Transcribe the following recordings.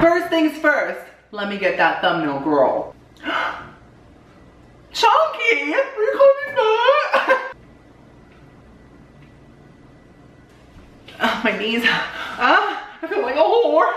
first things first, let me get that thumbnail girl. Chunky, you me Oh, my knees. Ah, I feel like a whore.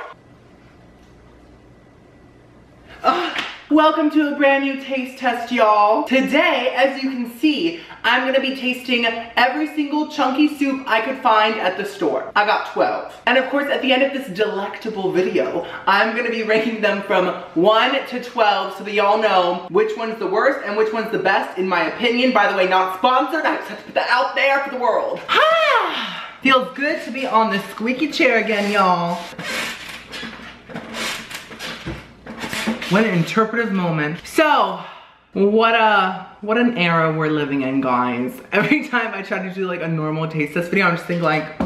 Ah. Welcome to a brand new taste test, y'all. Today, as you can see, I'm gonna be tasting every single chunky soup I could find at the store. I got 12. And of course, at the end of this delectable video, I'm gonna be ranking them from 1 to 12 so that y'all know which one's the worst and which one's the best, in my opinion. By the way, not sponsored, I just have to put that out there for the world. Feels good to be on the squeaky chair again, y'all. What an interpretive moment. So, what a, what an era we're living in, guys. Every time I try to do like a normal taste test video, I'm just thinking like,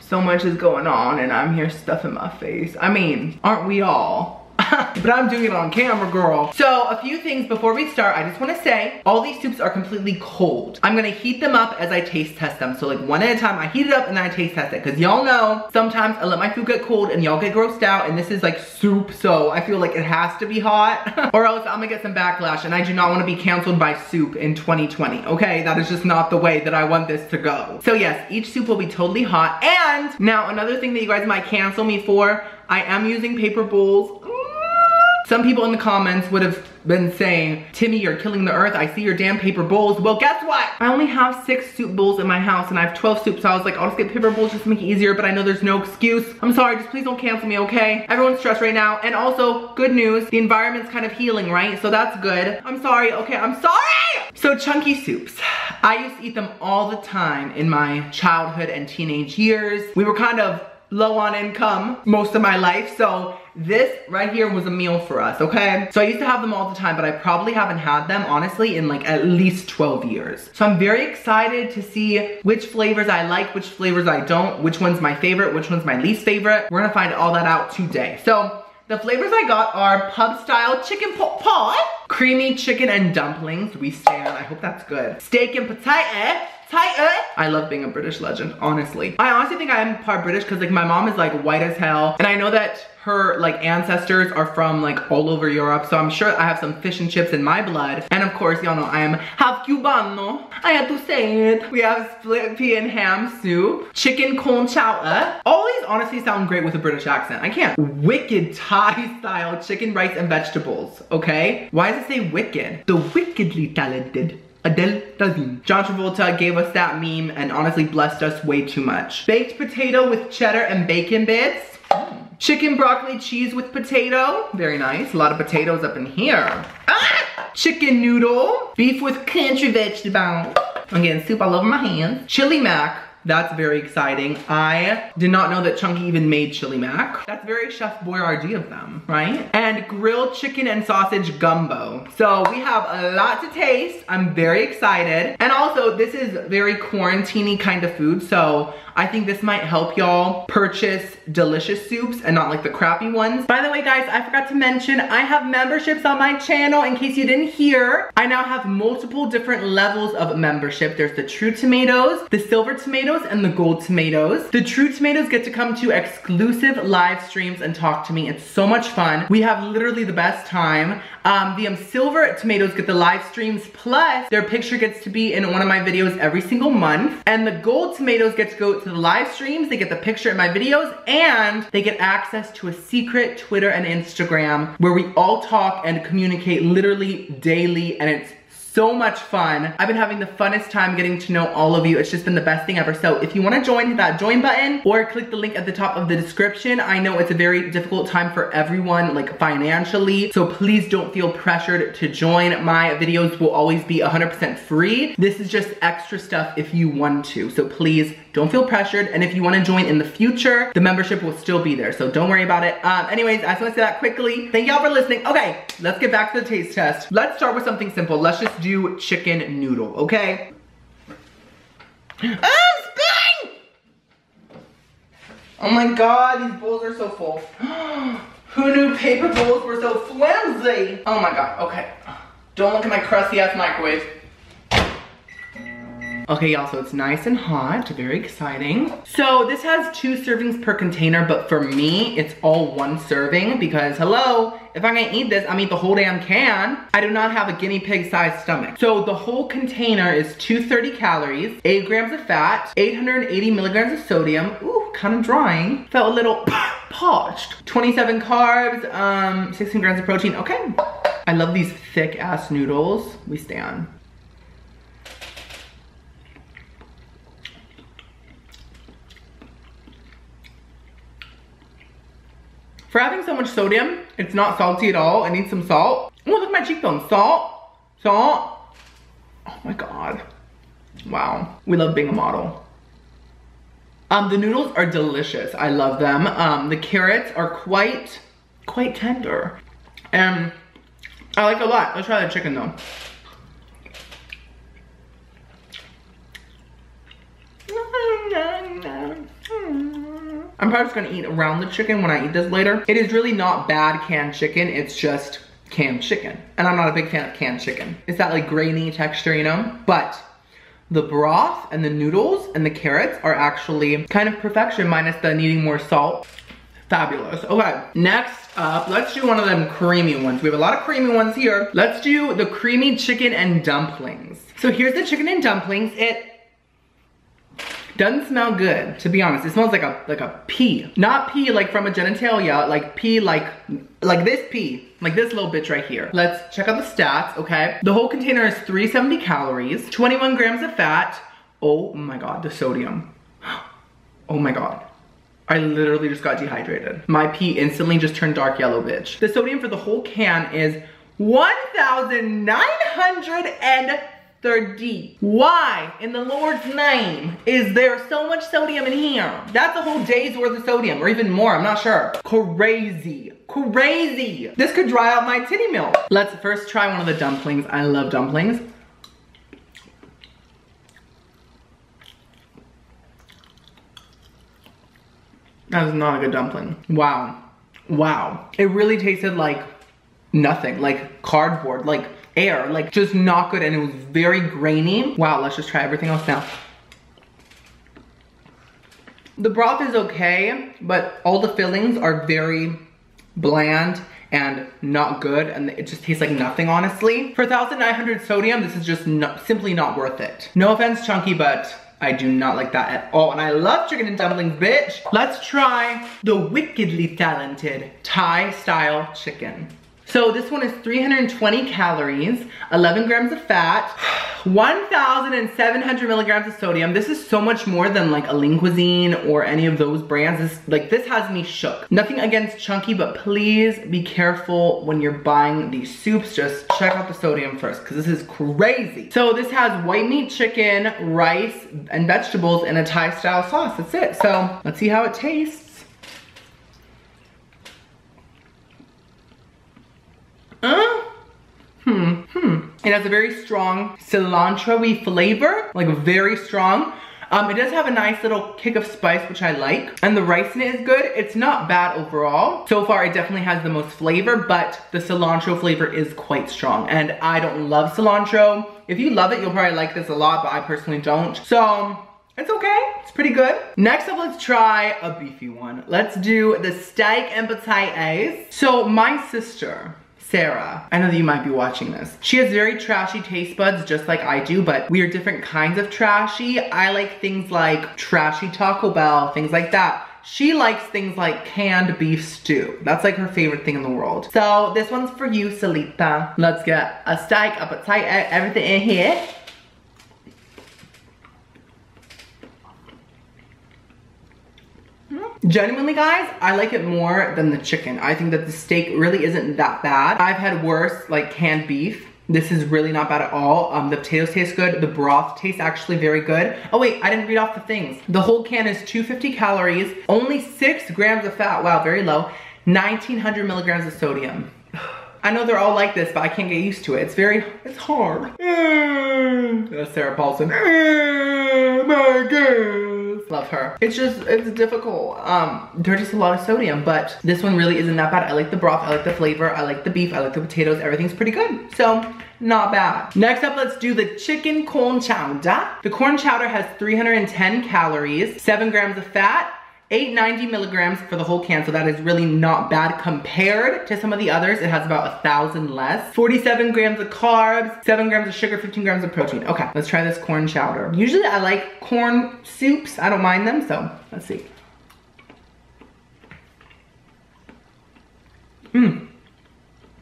so much is going on and I'm here stuffing my face. I mean, aren't we all? but I'm doing it on camera, girl. So a few things before we start, I just wanna say, all these soups are completely cold. I'm gonna heat them up as I taste test them. So like one at a time, I heat it up and then I taste test it. Cause y'all know, sometimes I let my food get cold and y'all get grossed out and this is like soup, so I feel like it has to be hot or else I'm gonna get some backlash and I do not wanna be canceled by soup in 2020, okay? That is just not the way that I want this to go. So yes, each soup will be totally hot. And now another thing that you guys might cancel me for, I am using paper bowls. Some people in the comments would have been saying, Timmy, you're killing the earth. I see your damn paper bowls. Well, guess what? I only have six soup bowls in my house and I have 12 soups. So I was like, I'll just get paper bowls just to make it easier, but I know there's no excuse. I'm sorry, just please don't cancel me, okay? Everyone's stressed right now. And also, good news, the environment's kind of healing, right? So that's good. I'm sorry, okay, I'm sorry! So chunky soups. I used to eat them all the time in my childhood and teenage years. We were kind of low on income most of my life. So this right here was a meal for us, okay? So I used to have them all the time, but I probably haven't had them, honestly, in like at least 12 years. So I'm very excited to see which flavors I like, which flavors I don't, which one's my favorite, which one's my least favorite. We're gonna find all that out today. So the flavors I got are pub style chicken pot pot, creamy chicken and dumplings, we stand, I hope that's good. Steak and potato, I love being a British legend, honestly. I honestly think I'm part British because like my mom is like white as hell and I know that her like ancestors are from like all over Europe. So I'm sure I have some fish and chips in my blood. And of course, y'all know I am half Cubano. I had to say it. We have split pea and ham soup, chicken con chowder. All these honestly sound great with a British accent. I can't. Wicked Thai style chicken, rice, and vegetables, okay? Why does it say wicked? The wickedly talented. Adele. John Travolta gave us that meme and honestly blessed us way too much. Baked potato with cheddar and bacon bits. Chicken broccoli cheese with potato. Very nice. A lot of potatoes up in here. Ah! Chicken noodle. Beef with country vegetable. I'm getting soup all over my hands. Chili mac. That's very exciting. I did not know that Chunky even made chili mac. That's very Chef Boyardee of them, right? And grilled chicken and sausage gumbo. So we have a lot to taste. I'm very excited. And also this is very quarantini kind of food. So I think this might help y'all purchase delicious soups and not like the crappy ones. By the way, guys, I forgot to mention, I have memberships on my channel in case you didn't hear. I now have multiple different levels of membership. There's the true tomatoes, the silver tomatoes, and the gold tomatoes. The true tomatoes get to come to exclusive live streams and talk to me. It's so much fun. We have literally the best time. Um, the um, silver tomatoes get the live streams plus their picture gets to be in one of my videos every single month. And the gold tomatoes get to go to the live streams, they get the picture in my videos, and they get access to a secret Twitter and Instagram where we all talk and communicate literally daily and it's so much fun. I've been having the funnest time getting to know all of you. It's just been the best thing ever. So if you wanna join, hit that join button or click the link at the top of the description. I know it's a very difficult time for everyone, like financially. So please don't feel pressured to join. My videos will always be 100% free. This is just extra stuff if you want to. So please don't feel pressured. And if you wanna join in the future, the membership will still be there. So don't worry about it. Um, anyways, I just wanna say that quickly. Thank y'all for listening. Okay, let's get back to the taste test. Let's start with something simple. Let's just do chicken noodle, okay? Ah, spilling! Oh my God, these bowls are so full. Who knew paper bowls were so flimsy? Oh my God, okay. Don't look at my crusty ass microwave. Okay, y'all, so it's nice and hot, very exciting. So this has two servings per container, but for me, it's all one serving because hello, if I'm gonna eat this, I'm eat the whole damn can. I do not have a guinea pig sized stomach. So the whole container is 230 calories, eight grams of fat, 880 milligrams of sodium. Ooh, kind of drying. Felt a little parched. 27 carbs, um, 16 grams of protein. Okay. I love these thick ass noodles. We stand. For having so much sodium, it's not salty at all. I need some salt. Oh, look at my cheekbones. Salt, salt. Oh my God. Wow. We love being a model. Um, the noodles are delicious. I love them. Um, the carrots are quite, quite tender. And I like a lot. Let's try the chicken though. I'm probably just gonna eat around the chicken when I eat this later. It is really not bad canned chicken. It's just canned chicken. And I'm not a big fan of canned chicken. It's that like grainy texture, you know? But the broth and the noodles and the carrots are actually kind of perfection minus the needing more salt. Fabulous. Okay, next up, let's do one of them creamy ones. We have a lot of creamy ones here. Let's do the creamy chicken and dumplings. So here's the chicken and dumplings. It doesn't smell good, to be honest. It smells like a like a pea. Not pea like from a genitalia, like pea like like this pea. Like this little bitch right here. Let's check out the stats, okay? The whole container is 370 calories, 21 grams of fat. Oh my god, the sodium. Oh my god. I literally just got dehydrated. My pee instantly just turned dark yellow, bitch. The sodium for the whole can is 1,900 30. Why in the Lord's name is there so much sodium in here? That's a whole day's worth of sodium or even more, I'm not sure. Crazy, crazy. This could dry out my titty milk. Let's first try one of the dumplings. I love dumplings. That is not a good dumpling. Wow. Wow. It really tasted like nothing, like cardboard, like air, like just not good and it was very grainy. Wow, let's just try everything else now. The broth is okay, but all the fillings are very bland and not good and it just tastes like nothing honestly. For 1900 sodium, this is just no, simply not worth it. No offense Chunky, but I do not like that at all. And I love chicken and dumplings, bitch. Let's try the wickedly talented Thai style chicken. So this one is 320 calories, 11 grams of fat, 1,700 milligrams of sodium. This is so much more than like a Lean Cuisine or any of those brands. This, like this has me shook. Nothing against Chunky, but please be careful when you're buying these soups. Just check out the sodium first because this is crazy. So this has white meat chicken, rice, and vegetables in a Thai style sauce. That's it. So let's see how it tastes. Uh, hmm, hmm. It has a very strong cilantro-y flavor, like very strong. Um, it does have a nice little kick of spice, which I like. And the rice in it is good. It's not bad overall. So far, it definitely has the most flavor, but the cilantro flavor is quite strong. And I don't love cilantro. If you love it, you'll probably like this a lot, but I personally don't. So, it's okay, it's pretty good. Next up, let's try a beefy one. Let's do the steak and potatoes. So my sister, Sarah, I know that you might be watching this. She has very trashy taste buds just like I do, but we are different kinds of trashy. I like things like trashy Taco Bell, things like that. She likes things like canned beef stew. That's like her favorite thing in the world. So this one's for you, Salita. Let's get a steak, a potato, everything in here. Genuinely guys, I like it more than the chicken. I think that the steak really isn't that bad. I've had worse like canned beef. This is really not bad at all. Um, the potatoes taste good. The broth tastes actually very good. Oh wait, I didn't read off the things. The whole can is 250 calories, only six grams of fat. Wow, very low. 1900 milligrams of sodium. I know they're all like this, but I can't get used to it. It's very, it's hard. That's Sarah Paulson. My girls. Love her. It's just, it's difficult. Um, They're just a lot of sodium, but this one really isn't that bad. I like the broth, I like the flavor, I like the beef, I like the potatoes, everything's pretty good. So, not bad. Next up, let's do the chicken corn chowder. The corn chowder has 310 calories, seven grams of fat, 890 milligrams for the whole can, so that is really not bad compared to some of the others. It has about a thousand less. 47 grams of carbs, seven grams of sugar, 15 grams of protein. Okay, let's try this corn chowder. Usually I like corn soups. I don't mind them, so let's see. Mmm.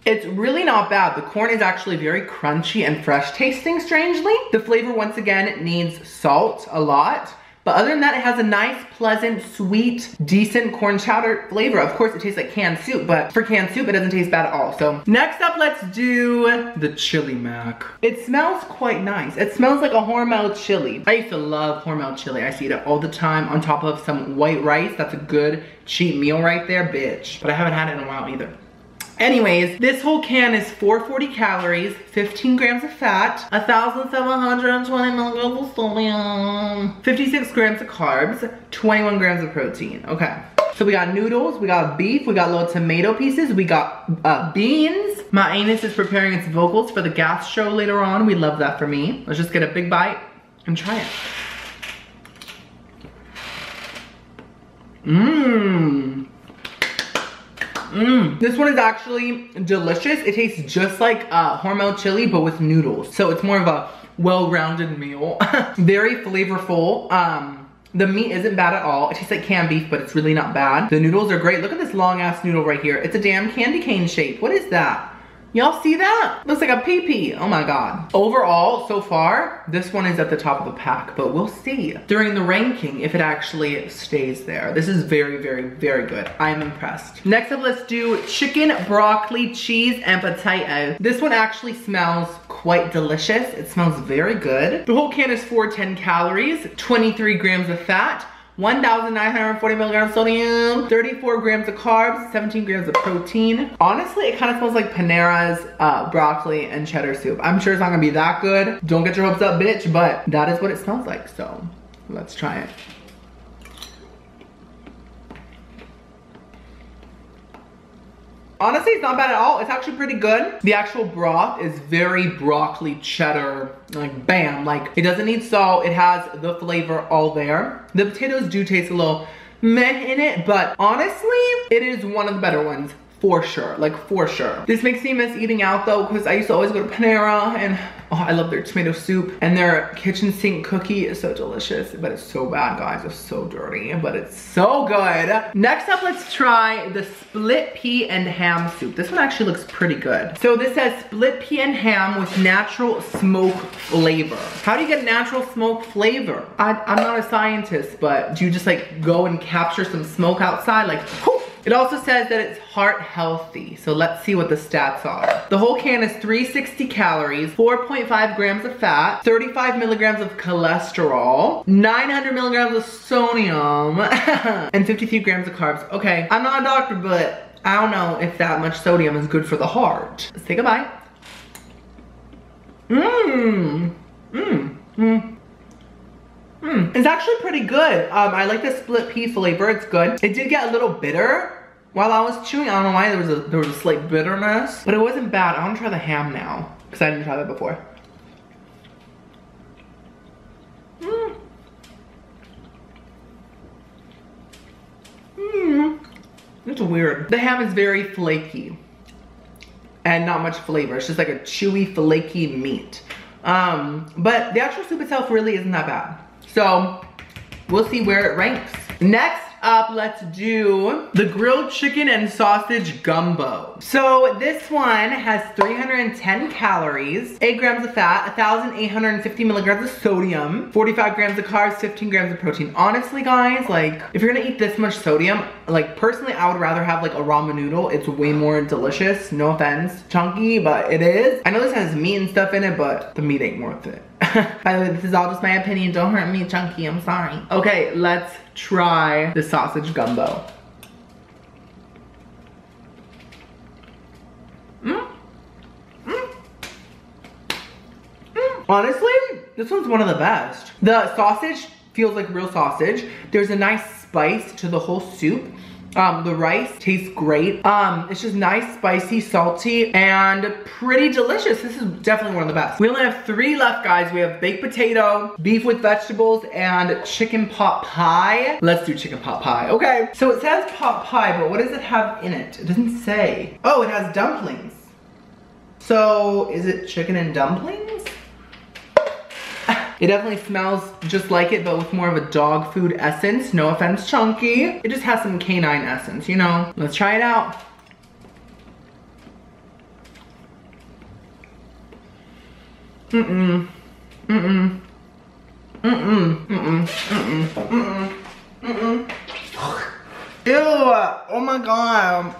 It's really not bad. The corn is actually very crunchy and fresh tasting, strangely. The flavor, once again, needs salt a lot. But other than that, it has a nice, pleasant, sweet, decent corn chowder flavor. Of course, it tastes like canned soup, but for canned soup, it doesn't taste bad at all. So next up, let's do the chili mac. It smells quite nice. It smells like a Hormel chili. I used to love Hormel chili. I see it all the time on top of some white rice. That's a good cheap meal right there, bitch. But I haven't had it in a while either. Anyways, this whole can is 440 calories, 15 grams of fat, 1,720 milligrams of sodium, 56 grams of carbs, 21 grams of protein. Okay. So we got noodles, we got beef, we got little tomato pieces, we got uh, beans. My anus is preparing its vocals for the gas show later on. We love that for me. Let's just get a big bite and try it. Mmm. Mmm. This one is actually delicious. It tastes just like uh, Hormel chili, but with noodles. So it's more of a well-rounded meal. Very flavorful. Um, the meat isn't bad at all. It tastes like canned beef, but it's really not bad. The noodles are great. Look at this long ass noodle right here. It's a damn candy cane shape. What is that? Y'all see that? Looks like a pee-pee. Oh my God. Overall, so far, this one is at the top of the pack, but we'll see during the ranking if it actually stays there. This is very, very, very good. I'm impressed. Next up, let's do chicken, broccoli, cheese, and potato. This one actually smells quite delicious. It smells very good. The whole can is 410 calories, 23 grams of fat, 1,940 milligrams sodium, 34 grams of carbs, 17 grams of protein. Honestly, it kind of smells like Panera's uh, broccoli and cheddar soup. I'm sure it's not gonna be that good. Don't get your hopes up, bitch, but that is what it smells like, so let's try it. Honestly, it's not bad at all. It's actually pretty good. The actual broth is very broccoli cheddar, like bam. Like it doesn't need salt. It has the flavor all there. The potatoes do taste a little meh in it, but honestly, it is one of the better ones for sure, like for sure. This makes me miss eating out though, because I used to always go to Panera and oh, I love their tomato soup and their kitchen sink cookie is so delicious, but it's so bad, guys. It's so dirty, but it's so good. Next up, let's try the split pea and ham soup. This one actually looks pretty good. So this says split pea and ham with natural smoke flavor. How do you get natural smoke flavor? I, I'm not a scientist, but do you just like go and capture some smoke outside? Like, it also says that it's heart healthy. So let's see what the stats are. The whole can is 360 calories, 4.5 grams of fat, 35 milligrams of cholesterol, 900 milligrams of sodium, and 53 grams of carbs. Okay, I'm not a doctor, but I don't know if that much sodium is good for the heart. A bite. Mmm. Mmm. Mmm. Mm, it's actually pretty good. Um, I like the split pea flavor, it's good. It did get a little bitter while I was chewing. I don't know why there was a, there was a slight bitterness, but it wasn't bad. I wanna try the ham now, because I didn't try that before. Mmm. Mmm. It's weird. The ham is very flaky and not much flavor. It's just like a chewy, flaky meat. Um, but the actual soup itself really isn't that bad. So we'll see where it ranks. Next up, let's do the grilled chicken and sausage gumbo. So this one has 310 calories, 8 grams of fat, 1,850 milligrams of sodium, 45 grams of carbs, 15 grams of protein. Honestly, guys, like, if you're gonna eat this much sodium, like, personally, I would rather have, like, a ramen noodle. It's way more delicious. No offense, chunky, but it is. I know this has meat and stuff in it, but the meat ain't worth it. By the way, this is all just my opinion. Don't hurt me, chunky. I'm sorry. Okay, let's try the sausage gumbo. Mm. Mm. Mm. Honestly, this one's one of the best. The sausage feels like real sausage. There's a nice spice to the whole soup. Um, the rice tastes great. Um, it's just nice, spicy, salty, and pretty delicious. This is definitely one of the best. We only have three left, guys. We have baked potato, beef with vegetables, and chicken pot pie. Let's do chicken pot pie, okay. So it says pot pie, but what does it have in it? It doesn't say. Oh, it has dumplings. So is it chicken and dumplings? It definitely smells just like it, but with more of a dog food essence. No offense, Chunky. It just has some canine essence, you know? Let's try it out. Mm-mm. Mm-mm. Mm-mm. Mm-mm. Mm-mm. Mm-mm. Mm-mm. Ew! Oh my god.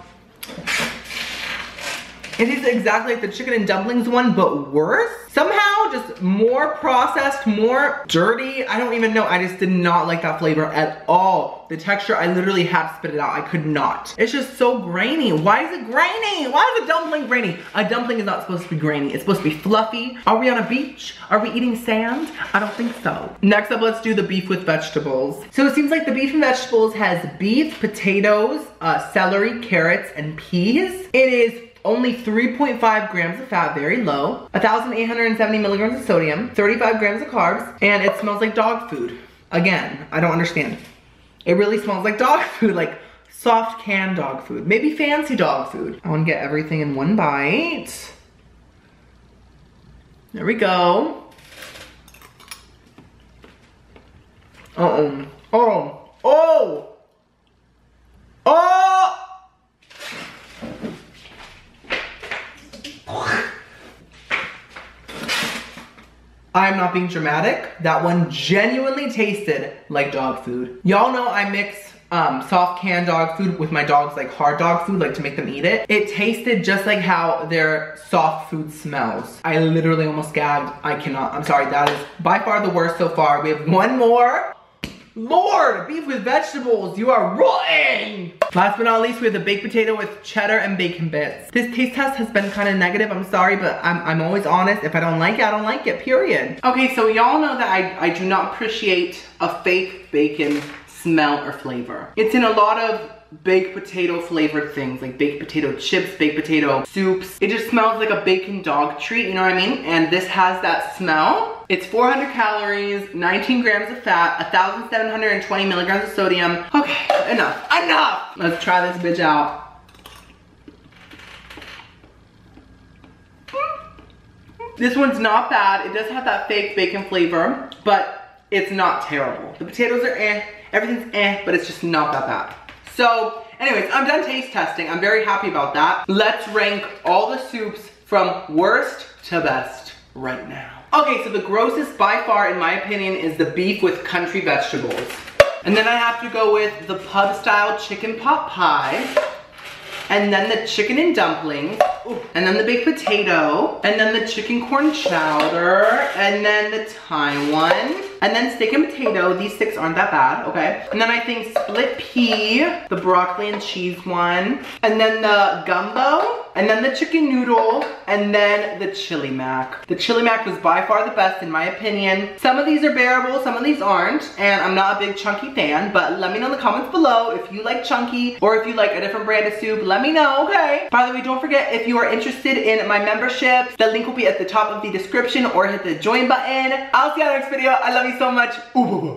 It is exactly like the chicken and dumplings one, but worse. Somehow just more processed, more dirty. I don't even know. I just did not like that flavor at all. The texture, I literally had to spit it out. I could not. It's just so grainy. Why is it grainy? Why is a dumpling grainy? A dumpling is not supposed to be grainy. It's supposed to be fluffy. Are we on a beach? Are we eating sand? I don't think so. Next up, let's do the beef with vegetables. So it seems like the beef and vegetables has beef, potatoes, uh, celery, carrots, and peas. It is only 3.5 grams of fat, very low, 1,870 milligrams of sodium, 35 grams of carbs, and it smells like dog food. Again, I don't understand. It really smells like dog food, like soft canned dog food. Maybe fancy dog food. I wanna get everything in one bite. There we go. Uh-oh. Oh. Oh! Oh! I'm not being dramatic. That one genuinely tasted like dog food. Y'all know I mix um, soft canned dog food with my dogs like hard dog food, like to make them eat it. It tasted just like how their soft food smells. I literally almost gagged. I cannot, I'm sorry, that is by far the worst so far. We have one more. Lord, beef with vegetables, you are rotten! Last but not least, we have the baked potato with cheddar and bacon bits. This taste test has been kind of negative, I'm sorry, but I'm, I'm always honest. If I don't like it, I don't like it, period. Okay, so y'all know that I, I do not appreciate a fake bacon smell or flavor. It's in a lot of baked potato flavored things like baked potato chips, baked potato soups. It just smells like a bacon dog treat, you know what I mean? And this has that smell. It's 400 calories, 19 grams of fat, 1,720 milligrams of sodium. Okay, enough, enough! Let's try this bitch out. This one's not bad. It does have that fake bacon flavor, but it's not terrible. The potatoes are eh, everything's eh, but it's just not that bad. So anyways, I'm done taste testing. I'm very happy about that. Let's rank all the soups from worst to best right now. Okay, so the grossest by far, in my opinion, is the beef with country vegetables. And then I have to go with the pub style chicken pot pie and then the chicken and dumplings, and then the baked potato, and then the chicken corn chowder, and then the Thai one, and then steak and potato. These six aren't that bad, okay? And then I think split pea, the broccoli and cheese one, and then the gumbo, and then the chicken noodle, and then the chili mac. The chili mac was by far the best in my opinion. Some of these are bearable, some of these aren't, and I'm not a big chunky fan, but let me know in the comments below if you like chunky, or if you like a different brand of soup, let me know, okay? By the way, don't forget if you are interested in my membership, the link will be at the top of the description or hit the join button. I'll see you in the next video. I love you so much. Ooh,